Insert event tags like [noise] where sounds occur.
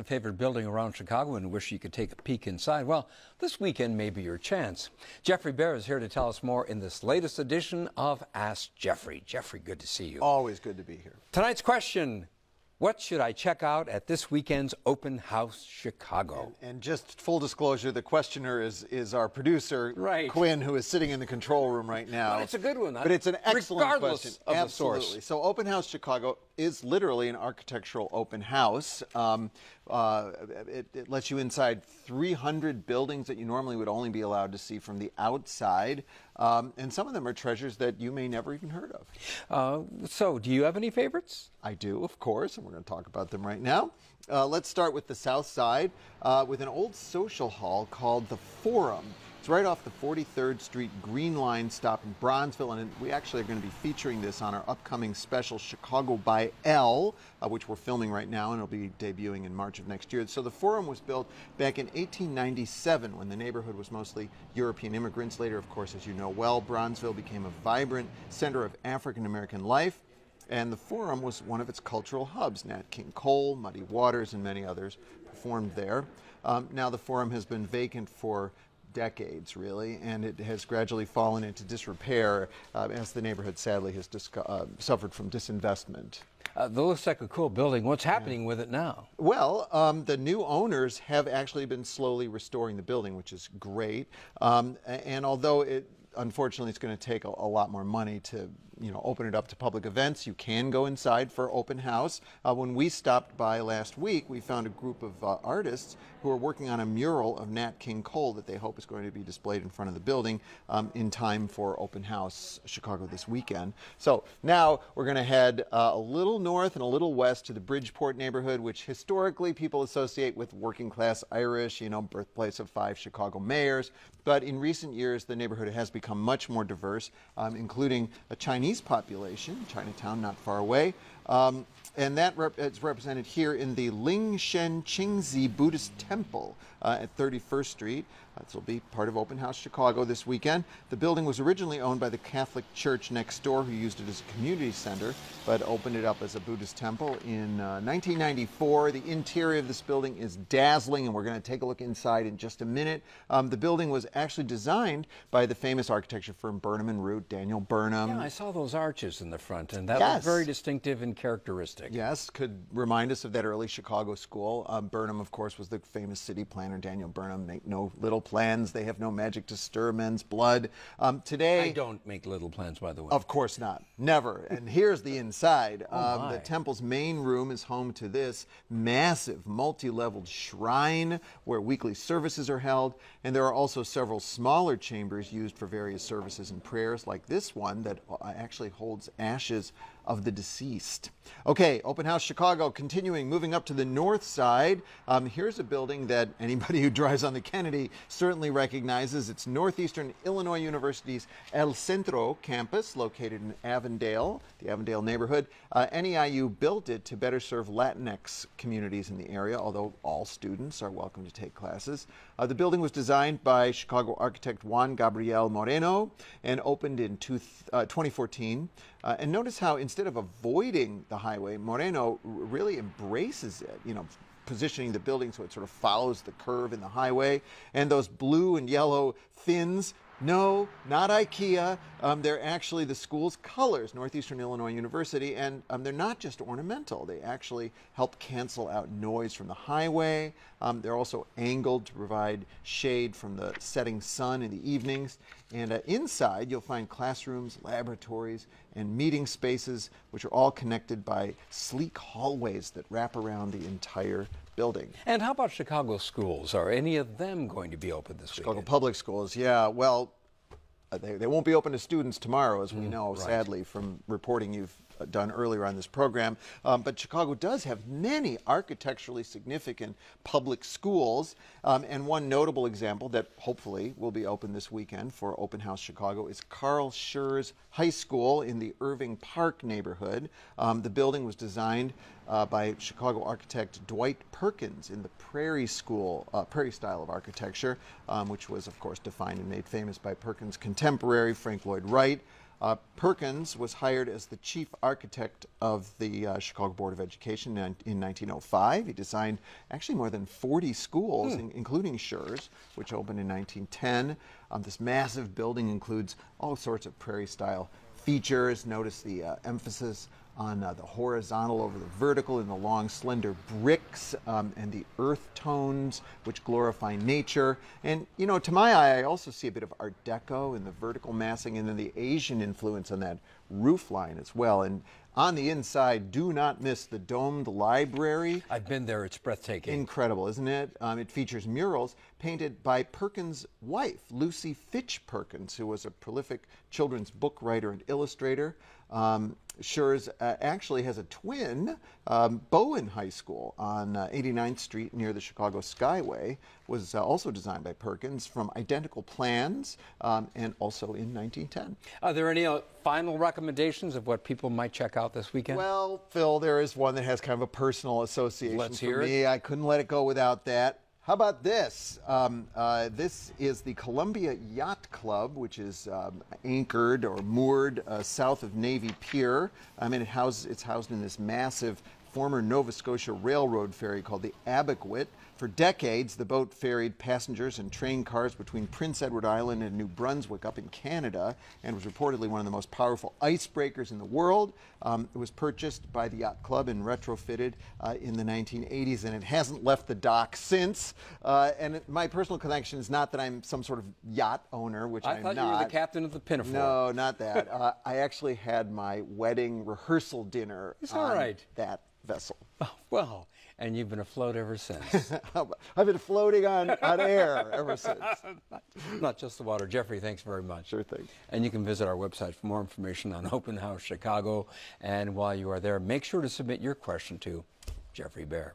a favorite building around Chicago and wish you could take a peek inside? Well, this weekend may be your chance. Geoffrey Baer is here to tell us more in this latest edition of Ask Geoffrey. Geoffrey, good to see you. Always good to be here. Tonight's question what should I check out at this weekend's Open House Chicago? And, and, just full disclosure, the questioner is is our producer, right. Quinn, who is sitting in the control room right now. But it's a good one. But it's an excellent regardless question. Of Absolutely. The source. So Open House Chicago is literally an architectural open house. Um, uh, it, it, lets you inside 300 buildings that you normally would only be allowed to see from the outside. Um, and some of them are treasures that you may never even heard of. Uh, so, do you have any favorites? I do, of course, and we're going to talk about them right now. Uh, let's start with the south side uh, with an old social hall called the Forum. It's right off the 43rd Street Green Line stop in Bronzeville, and we actually are going to be featuring this on our upcoming special Chicago by L, uh, which we're filming right now, and it'll be debuting in March of next year. So the Forum was built back in 1897 when the neighborhood was mostly European immigrants. Later, of course, as you know well, Bronzeville became a vibrant center of African American life. And the Forum was one of its cultural hubs. Nat King Cole, Muddy Waters, and many others performed there. Um, now the Forum has been vacant for decades, really, and it has gradually fallen into disrepair uh, as the neighborhood sadly has uh, suffered from disinvestment. Uh, that looks like a cool building. What's happening yeah. with it now? Well, um, the new owners have actually been slowly restoring the building, which is great. Um, and although it unfortunately it's going to take a, a, lot more money to you know open it up to public events. You can go inside for open house. Uh, when we stopped by last week we found a group of uh, artists who are working on a mural of nat king cole that they hope is going to be displayed in front of the building um, in time for open house chicago this weekend. So now we're going to head uh, a little north and a little west to the bridgeport neighborhood which historically people associate with working class irish you know birthplace of five chicago mayors. But in recent years the neighborhood has become much more diverse, um, including a Chinese population, Chinatown not far away. Um, and that rep is represented here in the Ling Lingshen Qingzi Buddhist Temple uh, at 31st Street. Uh, this will be part of Open House Chicago this weekend. The building was originally owned by the Catholic Church next door, who used it as a community center, but opened it up as a Buddhist temple in uh, 1994. The interior of this building is dazzling, and we're going to take a look inside in just a minute. Um, the building was actually designed by the famous architecture firm Burnham and Root, Daniel Burnham. Yeah, I saw those arches in the front, and that yes. was very distinctive and characteristic. Yes, could remind us of that early Chicago school. Um, Burnham, of course, was the famous city planner, Daniel Burnham. Make no little plans. They have no magic to stir men's blood. Um, today. I don't make little plans, by the way. Of course not. Never. And here's the inside. [laughs] oh um, the temple's main room is home to this massive, multi leveled shrine where weekly services are held. And there are also several smaller chambers used for various services and prayers, like this one that uh, actually holds ashes of the deceased. Okay, Open House Chicago continuing, moving up to the north side. Um, here's a building that [laughs] anybody who drives on the Kennedy certainly recognizes. It's Northeastern Illinois University's El Centro campus, located in Avondale, the Avondale neighborhood. Uh, NEIU built it to better serve Latinx communities in the area, although all students are welcome to take classes. Uh, the building was designed by Chicago architect Juan Gabriel Moreno and opened in two, uh, 2014. Uh, and notice how instead of avoiding the highway, Moreno really embraces it, you know, positioning the building so it sort of follows the curve in the highway. And those blue and yellow fins no, not IKEA. Um, they're actually the school's colors, Northeastern Illinois University, and um, they're not just ornamental. They actually help cancel out noise from the highway. Um, they're also angled to provide shade from the setting sun in the evenings. And uh, inside, you'll find classrooms, laboratories, and meeting spaces, which are all connected by sleek hallways that wrap around the entire building. And how about Chicago schools? Are any of them going to be open this week? Chicago weekend? public schools, yeah. Well, uh, they, they won't be open to students tomorrow, as we mm, know, right. sadly, from reporting you've done earlier on this program. Um, but Chicago does have many architecturally significant public schools. Um, and one notable example that hopefully will be open this weekend for Open House Chicago is Carl Schurz High School in the Irving Park neighborhood. Um, the building was designed uh, by Chicago architect Dwight Perkins in the Prairie School, uh, Prairie style of architecture, um, which was, of course, defined and made famous by Perkins' contemporary Frank Lloyd Wright. Uh, Perkins was hired as the chief architect of the uh, Chicago Board of Education in, in 1905. He designed actually more than 40 schools, in- including Schurz, which opened in 1910. Um, this massive building includes all sorts of prairie style features. Notice the uh, emphasis on uh, the horizontal over the vertical in the long, slender bricks um, and the earth tones, which glorify nature. And, you know, to my eye, I also see a bit of Art Deco in the vertical massing and then the Asian influence on that roof line as well. And on the inside, do not miss the domed library. I've been there. It's breathtaking. Incredible, isn't it? Um, it features murals painted by Perkins' wife, Lucy Fitch Perkins, who was a prolific children's book writer and illustrator. Um, Schurz uh, actually has a twin. Um, Bowen High School on uh, 89th Street near the Chicago Skyway was uh, also designed by Perkins from identical plans um, and also in 1910. Are there any uh, final recommendations of what people might check out this weekend? Well, Phil, there is one that has kind of a personal association Let's for hear it. me. I couldn't let it go without that. How about this? Um, uh, this is the Columbia Yacht Club, which is um, anchored or moored uh, south of Navy Pier. I mean, it houses, it's housed in this massive former Nova Scotia Railroad ferry called the Abegweit. For decades, the boat ferried passengers and train cars between Prince Edward Island and New Brunswick up in Canada and was reportedly one of the most powerful icebreakers in the world. Um, it was purchased by the Yacht Club and retrofitted uh, in the 1980s, and it hasn't left the dock since. Uh, and it, my personal connection is not that I'm some sort of yacht owner, which I am not. I thought you were the captain of the Pinafore. No, not that. uh, I actually had my wedding rehearsal dinner It's all right. that vessel. Oh, well, and you've been afloat ever since. [laughs] I've been floating on, on air ever since. [laughs] Not just the water. Geoffrey, thanks very much. Sure thing. And you can visit our website for more information on [laughs] Open House Chicago. And while you are there, make sure to submit your question to Geoffrey Baer.